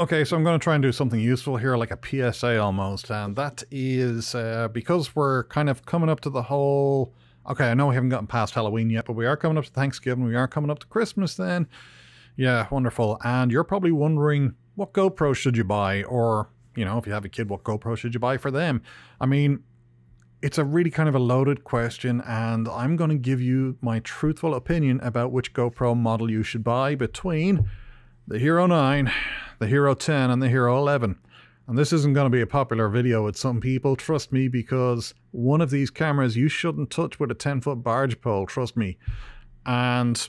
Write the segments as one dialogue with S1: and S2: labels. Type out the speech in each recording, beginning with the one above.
S1: Okay, so I'm going to try and do something useful here, like a PSA almost, and that is uh, because we're kind of coming up to the whole. Okay, I know we haven't gotten past Halloween yet, but we are coming up to Thanksgiving, we are coming up to Christmas then. Yeah, wonderful. And you're probably wondering what GoPro should you buy, or, you know, if you have a kid, what GoPro should you buy for them? I mean, it's a really kind of a loaded question, and I'm going to give you my truthful opinion about which GoPro model you should buy between the Hero 9, the Hero 10, and the Hero 11. And this isn't going to be a popular video with some people, trust me, because one of these cameras you shouldn't touch with a 10 foot barge pole, trust me. And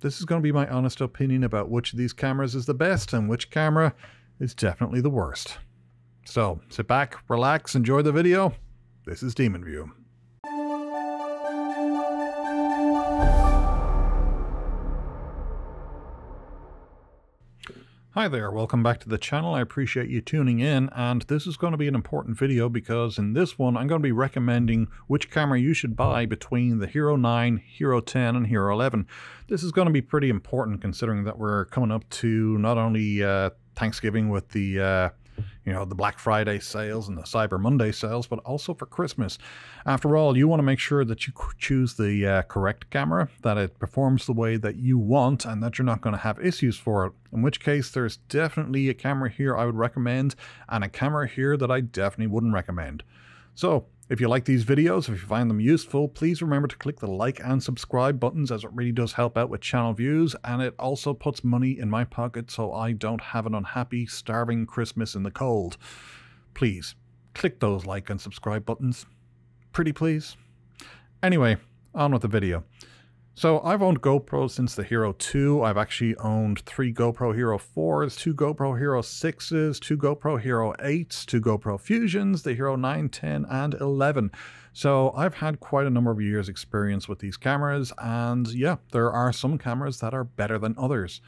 S1: this is going to be my honest opinion about which of these cameras is the best and which camera is definitely the worst. So sit back, relax, enjoy the video. This is DemonView. Hi there, welcome back to the channel. I appreciate you tuning in and this is going to be an important video because in this one I'm going to be recommending which camera you should buy between the Hero 9, Hero 10 and Hero 11. This is going to be pretty important considering that we're coming up to not only uh, Thanksgiving with the uh, you know, the Black Friday sales and the Cyber Monday sales, but also for Christmas. After all, you want to make sure that you choose the uh, correct camera, that it performs the way that you want, and that you're not going to have issues for it. In which case, there's definitely a camera here I would recommend, and a camera here that I definitely wouldn't recommend. So, if you like these videos, if you find them useful, please remember to click the like and subscribe buttons as it really does help out with channel views and it also puts money in my pocket so I don't have an unhappy, starving Christmas in the cold. Please, click those like and subscribe buttons. Pretty please. Anyway, on with the video. So I've owned GoPros since the Hero 2. I've actually owned three GoPro Hero 4s, two GoPro Hero 6s, two GoPro Hero 8s, two GoPro Fusions, the Hero 9, 10, and 11. So I've had quite a number of years experience with these cameras, and yeah, there are some cameras that are better than others.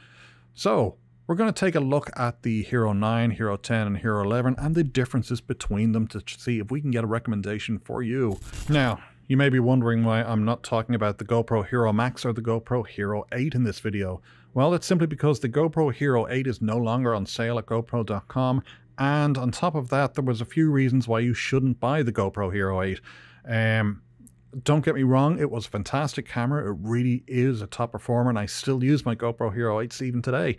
S1: So we're going to take a look at the Hero 9, Hero 10, and Hero 11 and the differences between them to see if we can get a recommendation for you. Now, you may be wondering why I'm not talking about the GoPro Hero Max or the GoPro Hero 8 in this video. Well, it's simply because the GoPro Hero 8 is no longer on sale at GoPro.com, and on top of that, there was a few reasons why you shouldn't buy the GoPro Hero 8. Um, don't get me wrong, it was a fantastic camera. It really is a top performer, and I still use my GoPro Hero 8s even today.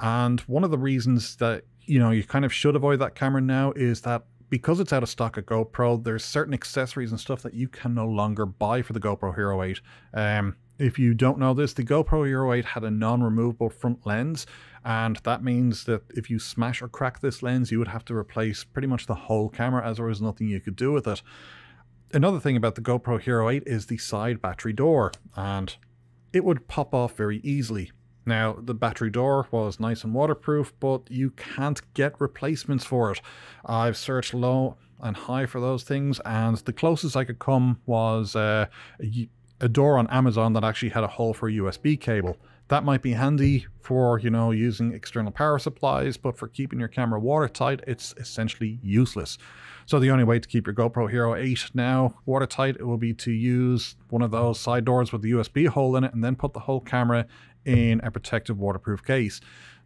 S1: And one of the reasons that you know you kind of should avoid that camera now is that because it's out of stock at GoPro, there's certain accessories and stuff that you can no longer buy for the GoPro Hero 8. Um, if you don't know this, the GoPro Hero 8 had a non-removable front lens, and that means that if you smash or crack this lens, you would have to replace pretty much the whole camera as there was nothing you could do with it. Another thing about the GoPro Hero 8 is the side battery door, and it would pop off very easily. Now, the battery door was nice and waterproof, but you can't get replacements for it. I've searched low and high for those things, and the closest I could come was uh, a, a door on Amazon that actually had a hole for a USB cable. That might be handy for, you know, using external power supplies, but for keeping your camera watertight, it's essentially useless. So the only way to keep your GoPro Hero 8 now watertight, it will be to use one of those side doors with the USB hole in it and then put the whole camera in a protective waterproof case.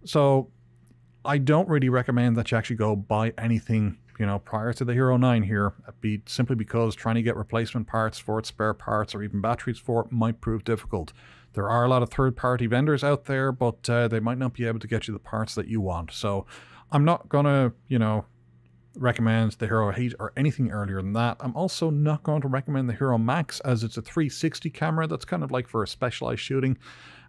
S1: So I don't really recommend that you actually go buy anything you know, prior to the Hero 9 here, be simply because trying to get replacement parts for it, spare parts, or even batteries for it might prove difficult. There are a lot of third-party vendors out there, but uh, they might not be able to get you the parts that you want. So I'm not gonna, you know, recommend the Hero 8 or anything earlier than that. I'm also not going to recommend the Hero Max as it's a 360 camera that's kind of like for a specialized shooting.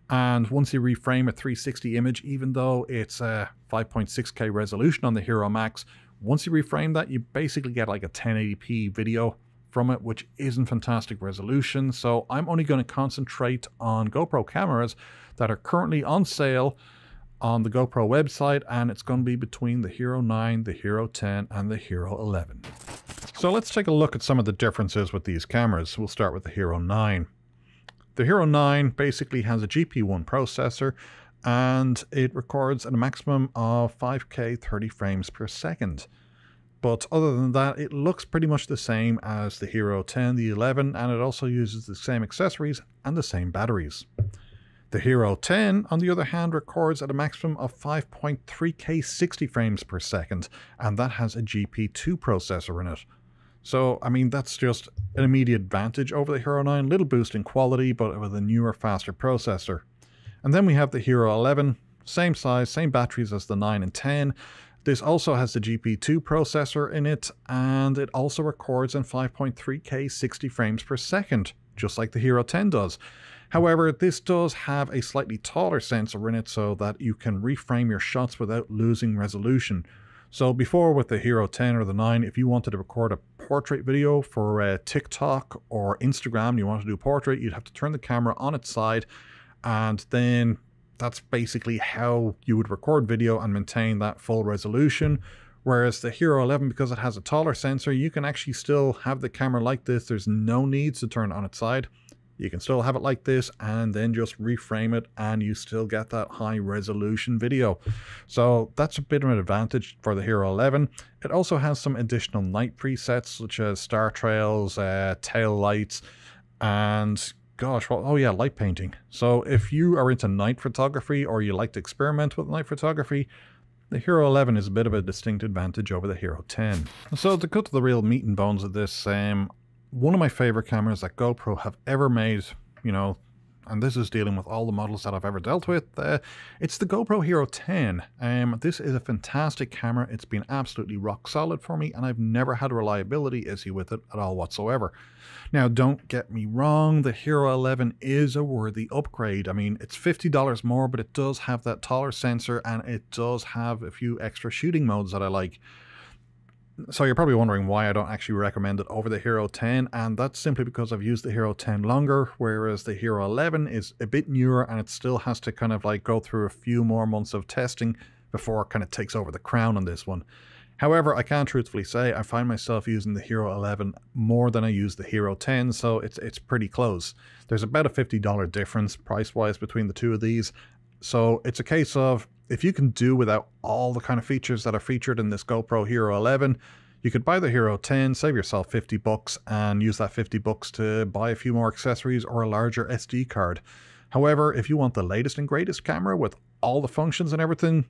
S1: And once you reframe a 360 image, even though it's a 5.6K resolution on the Hero Max, once you reframe that, you basically get like a 1080p video from it, which isn't fantastic resolution. So I'm only going to concentrate on GoPro cameras that are currently on sale on the GoPro website, and it's going to be between the Hero 9, the Hero 10, and the Hero 11. So let's take a look at some of the differences with these cameras. We'll start with the Hero 9. The Hero 9 basically has a GP1 processor and it records at a maximum of 5K 30 frames per second. But other than that, it looks pretty much the same as the Hero 10, the 11, and it also uses the same accessories and the same batteries. The Hero 10, on the other hand, records at a maximum of 5.3K 60 frames per second, and that has a GP2 processor in it. So, I mean, that's just an immediate advantage over the Hero 9, little boost in quality, but with a newer, faster processor. And then we have the Hero 11, same size, same batteries as the 9 and 10. This also has the GP2 processor in it, and it also records in 5.3K 60 frames per second, just like the Hero 10 does. However, this does have a slightly taller sensor in it so that you can reframe your shots without losing resolution. So before with the Hero 10 or the 9, if you wanted to record a portrait video for uh, TikTok or Instagram, you want to do a portrait, you'd have to turn the camera on its side and then that's basically how you would record video and maintain that full resolution. Whereas the Hero 11, because it has a taller sensor, you can actually still have the camera like this. There's no need to turn on its side. You can still have it like this and then just reframe it and you still get that high resolution video. So that's a bit of an advantage for the Hero 11. It also has some additional night presets such as star trails, uh, tail lights, and gosh, well, oh yeah, light painting. So if you are into night photography or you like to experiment with night photography, the Hero 11 is a bit of a distinct advantage over the Hero 10. So to cut to the real meat and bones of this, um, one of my favorite cameras that GoPro have ever made, you know, and this is dealing with all the models that I've ever dealt with. Uh, it's the GoPro Hero 10. Um, this is a fantastic camera. It's been absolutely rock solid for me, and I've never had a reliability issue with it at all whatsoever. Now, don't get me wrong, the Hero 11 is a worthy upgrade. I mean, it's $50 more, but it does have that taller sensor, and it does have a few extra shooting modes that I like. So you're probably wondering why I don't actually recommend it over the Hero 10, and that's simply because I've used the Hero 10 longer, whereas the Hero 11 is a bit newer and it still has to kind of like go through a few more months of testing before it kind of takes over the crown on this one. However, I can truthfully say I find myself using the Hero 11 more than I use the Hero 10, so it's it's pretty close. There's about a $50 difference price-wise between the two of these, so it's a case of if you can do without all the kind of features that are featured in this GoPro Hero 11, you could buy the Hero 10, save yourself 50 bucks, and use that 50 bucks to buy a few more accessories or a larger SD card. However, if you want the latest and greatest camera with all the functions and everything,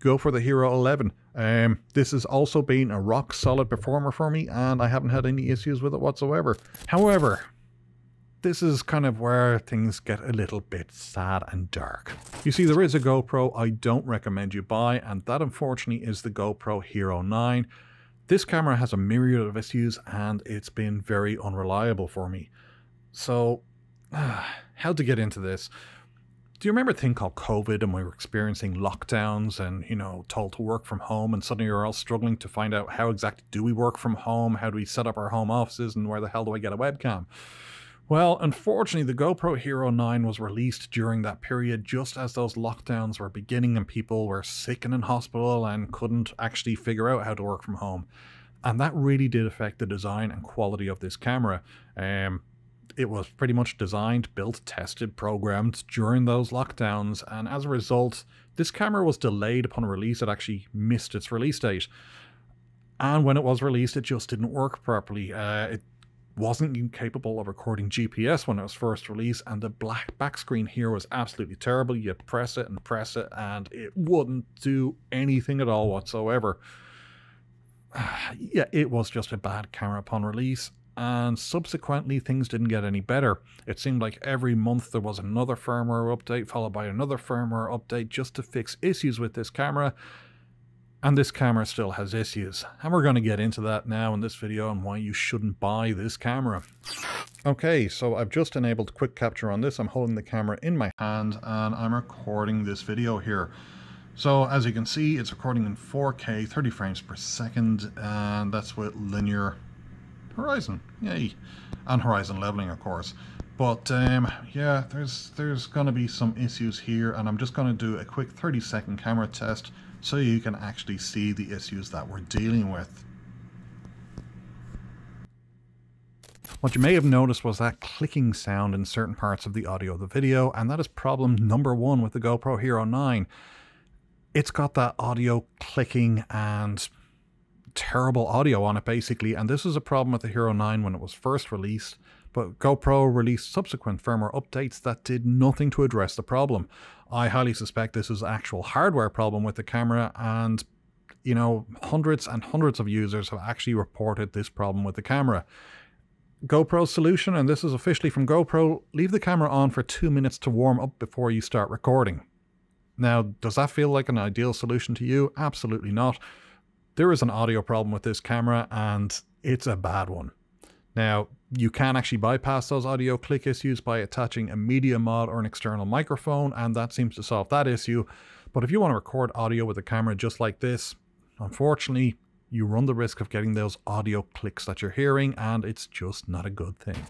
S1: go for the Hero 11. Um, this has also been a rock solid performer for me, and I haven't had any issues with it whatsoever. However, this is kind of where things get a little bit sad and dark. You see, there is a GoPro I don't recommend you buy, and that unfortunately is the GoPro Hero 9. This camera has a myriad of issues, and it's been very unreliable for me. So, uh, how to get into this? Do you remember a thing called COVID and we were experiencing lockdowns and, you know, told to work from home and suddenly you're all struggling to find out how exactly do we work from home? How do we set up our home offices and where the hell do I get a webcam? Well, unfortunately, the GoPro Hero 9 was released during that period just as those lockdowns were beginning and people were sick and in hospital and couldn't actually figure out how to work from home. And that really did affect the design and quality of this camera. Um, it was pretty much designed, built, tested, programmed during those lockdowns, and as a result, this camera was delayed upon release. It actually missed its release date. And when it was released, it just didn't work properly. Uh, it wasn't capable of recording GPS when it was first released, and the black back screen here was absolutely terrible. You press it and press it, and it wouldn't do anything at all whatsoever. yeah, it was just a bad camera upon release, and subsequently things didn't get any better. It seemed like every month there was another firmware update, followed by another firmware update just to fix issues with this camera, and this camera still has issues. And we're going to get into that now in this video and why you shouldn't buy this camera. Okay, so I've just enabled quick capture on this. I'm holding the camera in my hand and I'm recording this video here. So as you can see, it's recording in 4K, 30 frames per second, and that's with linear horizon, yay, and horizon leveling, of course. But um, yeah, there's there's going to be some issues here, and I'm just going to do a quick 30 second camera test so you can actually see the issues that we're dealing with. What you may have noticed was that clicking sound in certain parts of the audio of the video, and that is problem number one with the GoPro Hero 9. It's got that audio clicking and terrible audio on it basically, and this is a problem with the Hero 9 when it was first released, but GoPro released subsequent firmware updates that did nothing to address the problem. I highly suspect this is actual hardware problem with the camera and you know, hundreds and hundreds of users have actually reported this problem with the camera. GoPro's solution, and this is officially from GoPro, leave the camera on for two minutes to warm up before you start recording. Now, does that feel like an ideal solution to you? Absolutely not. There is an audio problem with this camera, and it's a bad one. Now, you can actually bypass those audio click issues by attaching a media mod or an external microphone, and that seems to solve that issue. But if you want to record audio with a camera just like this, unfortunately, you run the risk of getting those audio clicks that you're hearing, and it's just not a good thing.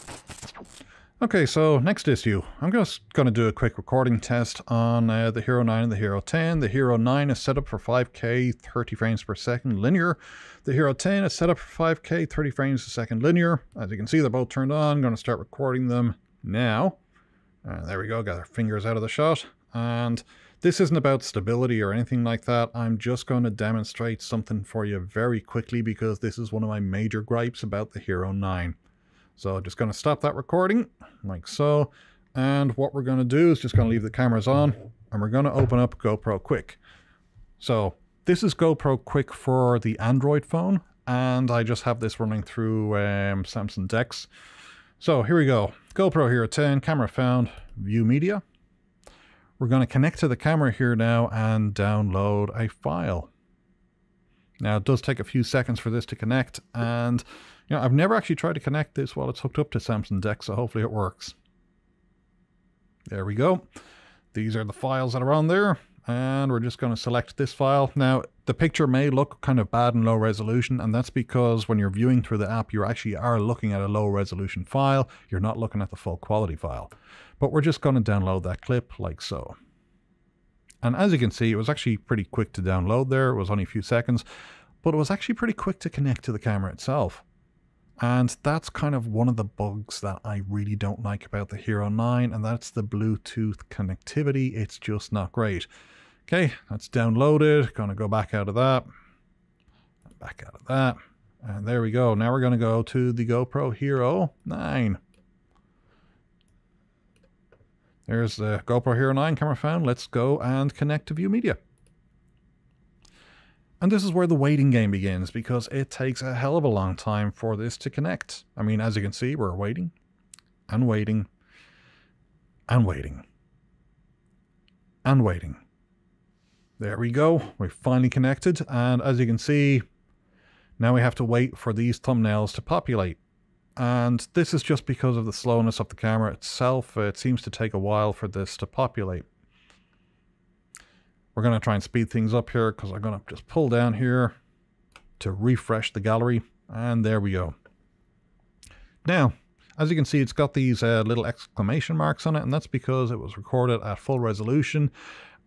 S1: Okay, so next issue. I'm just going to do a quick recording test on uh, the Hero 9 and the Hero 10. The Hero 9 is set up for 5K 30 frames per second linear. The Hero 10 is set up for 5K 30 frames per second linear. As you can see, they're both turned on. I'm going to start recording them now. Uh, there we go, got our fingers out of the shot. And this isn't about stability or anything like that. I'm just going to demonstrate something for you very quickly because this is one of my major gripes about the Hero 9. So just going to stop that recording like so. And what we're going to do is just going to leave the cameras on and we're going to open up GoPro Quick. So this is GoPro Quick for the Android phone and I just have this running through um, Samsung DeX. So here we go. GoPro Hero 10, camera found, view media. We're going to connect to the camera here now and download a file. Now it does take a few seconds for this to connect and you know I've never actually tried to connect this while it's hooked up to Samsung DeX so hopefully it works. There we go. These are the files that are on there and we're just going to select this file. Now the picture may look kind of bad in low resolution and that's because when you're viewing through the app you actually are looking at a low resolution file. You're not looking at the full quality file. But we're just going to download that clip like so. And as you can see, it was actually pretty quick to download there. It was only a few seconds, but it was actually pretty quick to connect to the camera itself. And that's kind of one of the bugs that I really don't like about the Hero 9, and that's the Bluetooth connectivity. It's just not great. Okay, that's downloaded. Gonna go back out of that. Back out of that. And there we go. Now we're gonna go to the GoPro Hero 9. There's the GoPro Hero 9 camera found. Let's go and connect to View Media. And this is where the waiting game begins because it takes a hell of a long time for this to connect. I mean, as you can see, we're waiting and waiting and waiting and waiting. There we go. We've finally connected. And as you can see, now we have to wait for these thumbnails to populate. And this is just because of the slowness of the camera itself. It seems to take a while for this to populate. We're going to try and speed things up here because I'm going to just pull down here to refresh the gallery. And there we go. Now, as you can see, it's got these uh, little exclamation marks on it, and that's because it was recorded at full resolution.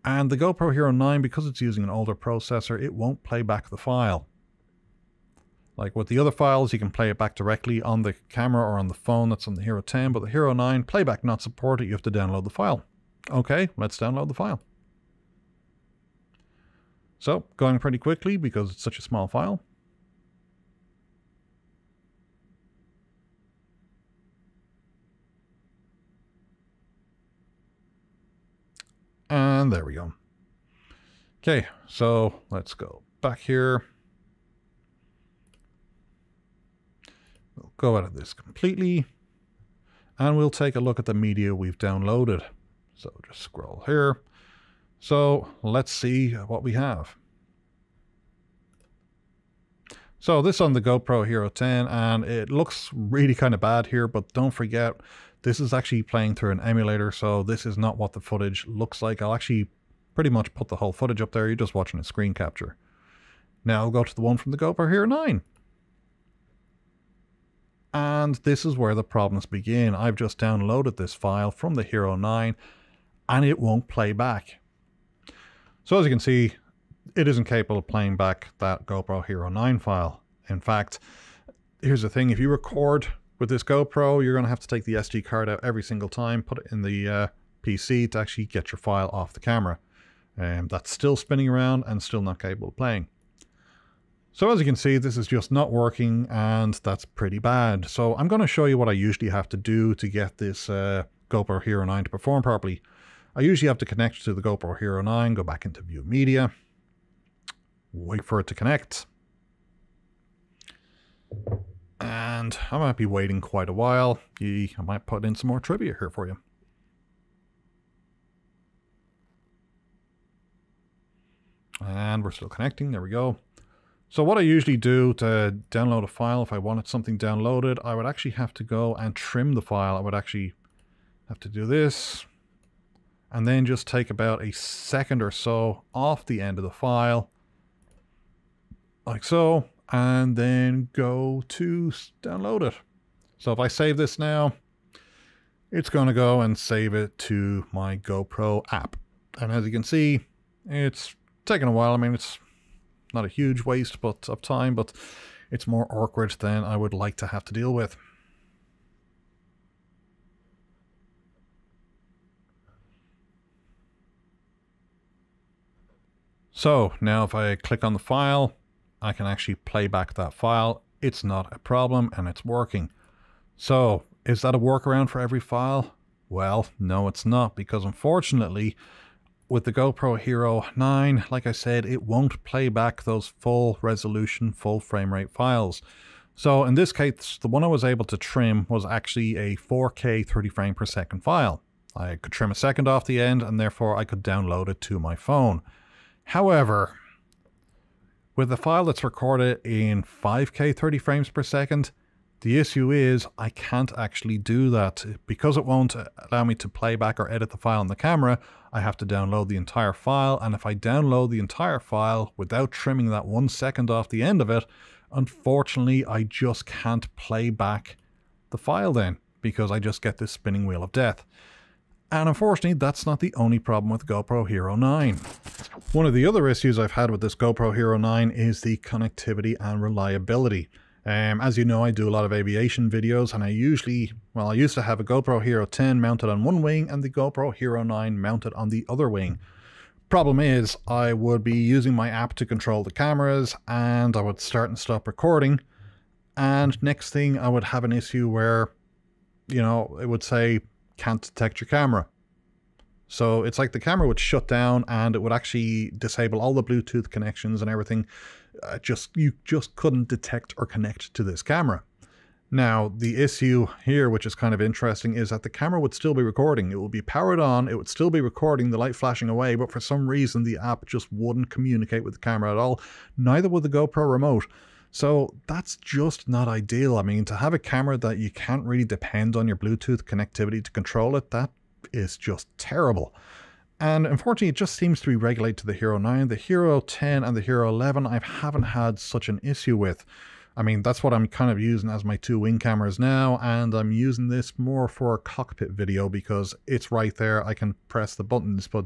S1: And the GoPro Hero 9, because it's using an older processor, it won't play back the file. Like with the other files, you can play it back directly on the camera or on the phone that's on the Hero 10, but the Hero 9, playback not supported, you have to download the file. Okay, let's download the file. So, going pretty quickly because it's such a small file. And there we go. Okay, so let's go back here. We'll go out of this completely. And we'll take a look at the media we've downloaded. So just scroll here. So let's see what we have. So this on the GoPro Hero 10 and it looks really kind of bad here, but don't forget this is actually playing through an emulator, so this is not what the footage looks like. I'll actually pretty much put the whole footage up there. You're just watching a screen capture. Now I'll go to the one from the GoPro Hero 9. And this is where the problems begin. I've just downloaded this file from the Hero 9 and it won't play back. So as you can see, it isn't capable of playing back that GoPro Hero 9 file. In fact, here's the thing, if you record with this GoPro, you're going to have to take the SD card out every single time, put it in the uh, PC to actually get your file off the camera. And um, that's still spinning around and still not capable of playing. So as you can see, this is just not working and that's pretty bad. So I'm going to show you what I usually have to do to get this uh, GoPro Hero 9 to perform properly. I usually have to connect to the GoPro Hero 9, go back into View Media, wait for it to connect. And I might be waiting quite a while. I might put in some more trivia here for you. And we're still connecting. There we go. So what I usually do to download a file, if I wanted something downloaded, I would actually have to go and trim the file. I would actually have to do this and then just take about a second or so off the end of the file like so and then go to download it. So if I save this now, it's going to go and save it to my GoPro app. And as you can see, it's taken a while. I mean, it's not a huge waste but of time, but it's more awkward than I would like to have to deal with. So now if I click on the file, I can actually play back that file. It's not a problem and it's working. So is that a workaround for every file? Well, no, it's not because unfortunately with the GoPro Hero 9, like I said, it won't play back those full resolution, full frame rate files. So in this case, the one I was able to trim was actually a 4K 30 frame per second file. I could trim a second off the end and therefore I could download it to my phone. However, with a file that's recorded in 5K 30 frames per second, the issue is I can't actually do that. Because it won't allow me to play back or edit the file on the camera, I have to download the entire file. And if I download the entire file without trimming that one second off the end of it, unfortunately, I just can't play back the file then because I just get this spinning wheel of death. And unfortunately, that's not the only problem with GoPro Hero 9. One of the other issues I've had with this GoPro Hero 9 is the connectivity and reliability. Um, as you know, I do a lot of aviation videos and I usually, well, I used to have a GoPro Hero 10 mounted on one wing and the GoPro Hero 9 mounted on the other wing. Problem is, I would be using my app to control the cameras and I would start and stop recording. And next thing I would have an issue where, you know, it would say, can't detect your camera. So it's like the camera would shut down and it would actually disable all the Bluetooth connections and everything. Uh, just You just couldn't detect or connect to this camera. Now, the issue here, which is kind of interesting, is that the camera would still be recording. It would be powered on, it would still be recording, the light flashing away, but for some reason the app just wouldn't communicate with the camera at all. Neither would the GoPro remote. So that's just not ideal. I mean, to have a camera that you can't really depend on your Bluetooth connectivity to control it, that is just terrible. And unfortunately, it just seems to be regulated to the Hero 9. The Hero 10 and the Hero 11 I haven't had such an issue with. I mean, that's what I'm kind of using as my two wing cameras now, and I'm using this more for a cockpit video because it's right there. I can press the buttons, but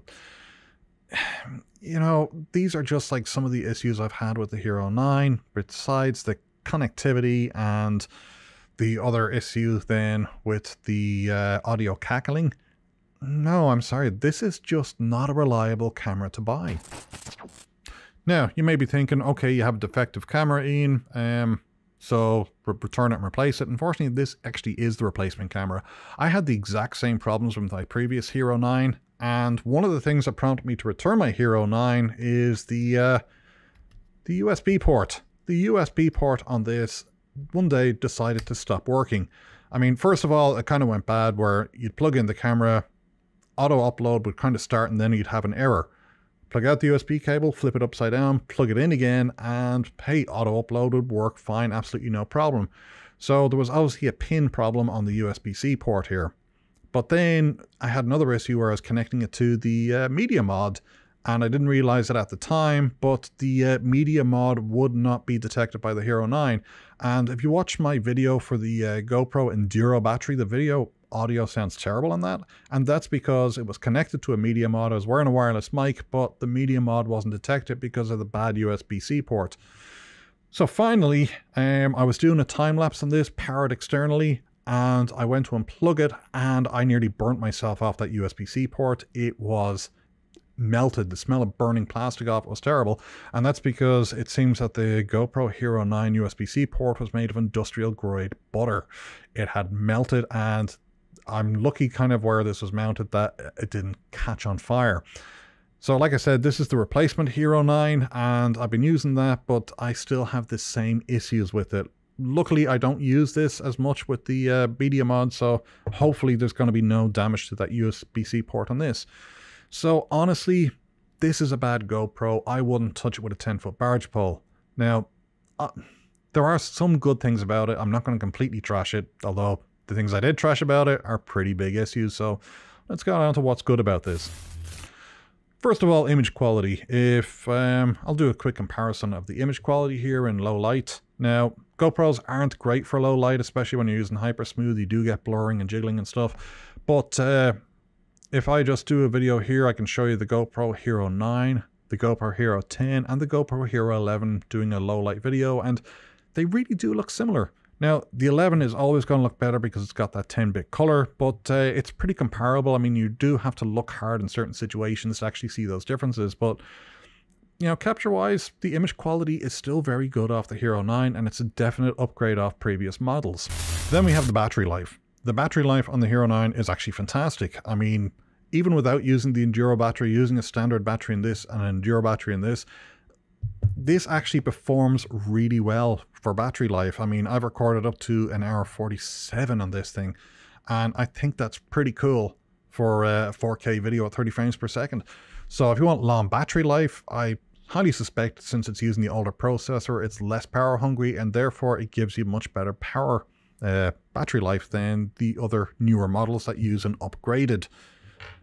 S1: you know, these are just like some of the issues I've had with the Hero 9, besides the connectivity and the other issue then with the uh, audio cackling. No, I'm sorry. This is just not a reliable camera to buy. Now, you may be thinking, okay, you have a defective camera, Ian, um, so re return it and replace it. Unfortunately, this actually is the replacement camera. I had the exact same problems with my previous Hero 9, and one of the things that prompted me to return my Hero 9 is the, uh, the USB port. The USB port on this one day decided to stop working. I mean, first of all, it kind of went bad where you'd plug in the camera, auto upload would kind of start and then you'd have an error. Plug out the USB cable, flip it upside down, plug it in again, and hey, auto upload would work fine, absolutely no problem. So there was obviously a pin problem on the USB-C port here. But then I had another issue where I was connecting it to the uh, media mod and I didn't realize it at the time, but the uh, media mod would not be detected by the Hero 9. And if you watch my video for the uh, GoPro Enduro battery, the video audio sounds terrible on that. And that's because it was connected to a media mod. I was wearing a wireless mic, but the media mod wasn't detected because of the bad USB-C port. So finally, um, I was doing a time lapse on this powered externally and I went to unplug it and I nearly burnt myself off that USB-C port. It was melted. The smell of burning plastic off was terrible. And that's because it seems that the GoPro Hero 9 USB-C port was made of industrial grade butter. It had melted and I'm lucky kind of where this was mounted that it didn't catch on fire. So like I said, this is the replacement Hero 9 and I've been using that, but I still have the same issues with it. Luckily, I don't use this as much with the uh, Media mod, so hopefully there's going to be no damage to that USB-C port on this. So honestly, this is a bad GoPro. I wouldn't touch it with a 10-foot barge pole. Now, uh, there are some good things about it. I'm not going to completely trash it, although the things I did trash about it are pretty big issues. So let's go on to what's good about this. First of all, image quality. If um, I'll do a quick comparison of the image quality here in low light. Now, GoPros aren't great for low light, especially when you're using hyper smooth. You do get blurring and jiggling and stuff. But uh, if I just do a video here, I can show you the GoPro Hero 9, the GoPro Hero 10, and the GoPro Hero 11 doing a low light video, and they really do look similar. Now, the 11 is always going to look better because it's got that 10-bit color, but uh, it's pretty comparable. I mean, you do have to look hard in certain situations to actually see those differences, but you know, capture-wise, the image quality is still very good off the Hero 9, and it's a definite upgrade off previous models. Then we have the battery life. The battery life on the Hero 9 is actually fantastic. I mean, even without using the Enduro battery, using a standard battery in this and an Enduro battery in this, this actually performs really well for battery life. I mean, I've recorded up to an hour 47 on this thing, and I think that's pretty cool for a 4K video at 30 frames per second. So if you want long battery life, I highly suspect since it's using the older processor, it's less power hungry, and therefore it gives you much better power uh, battery life than the other newer models that use an upgraded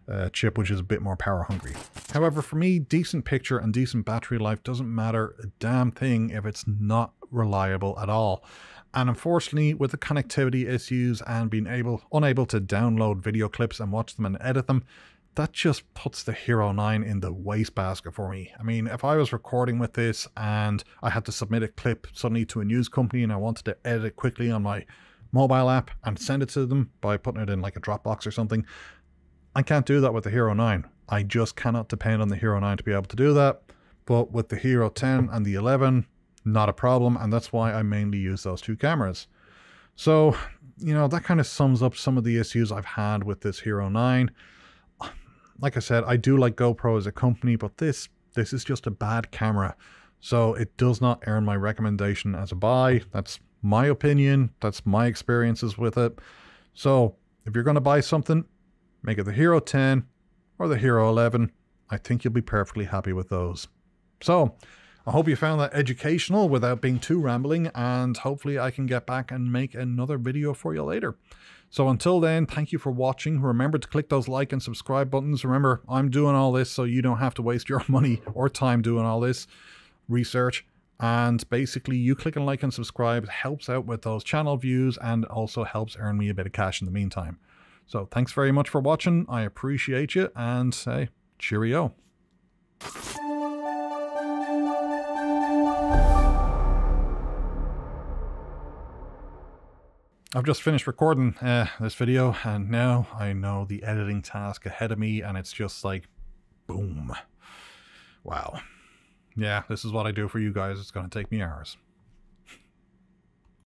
S1: uh, chip, which is a bit more power hungry. However, for me, decent picture and decent battery life doesn't matter a damn thing if it's not reliable at all. And unfortunately, with the connectivity issues and being able unable to download video clips and watch them and edit them, that just puts the Hero 9 in the wastebasket for me. I mean, if I was recording with this and I had to submit a clip suddenly to a news company and I wanted to edit it quickly on my mobile app and send it to them by putting it in like a Dropbox or something, I can't do that with the Hero 9. I just cannot depend on the Hero 9 to be able to do that. But with the Hero 10 and the 11, not a problem. And that's why I mainly use those two cameras. So, you know, that kind of sums up some of the issues I've had with this Hero 9. Like I said, I do like GoPro as a company, but this this is just a bad camera. So it does not earn my recommendation as a buy. That's my opinion. That's my experiences with it. So if you're going to buy something, Make it the Hero 10 or the Hero 11. I think you'll be perfectly happy with those. So, I hope you found that educational without being too rambling, and hopefully I can get back and make another video for you later. So until then, thank you for watching. Remember to click those like and subscribe buttons. Remember, I'm doing all this so you don't have to waste your money or time doing all this research. And basically, you clicking like and subscribe helps out with those channel views and also helps earn me a bit of cash in the meantime. So thanks very much for watching. I appreciate you and say cheerio. I've just finished recording uh, this video and now I know the editing task ahead of me and it's just like, boom. Wow. Yeah, this is what I do for you guys. It's going to take me hours.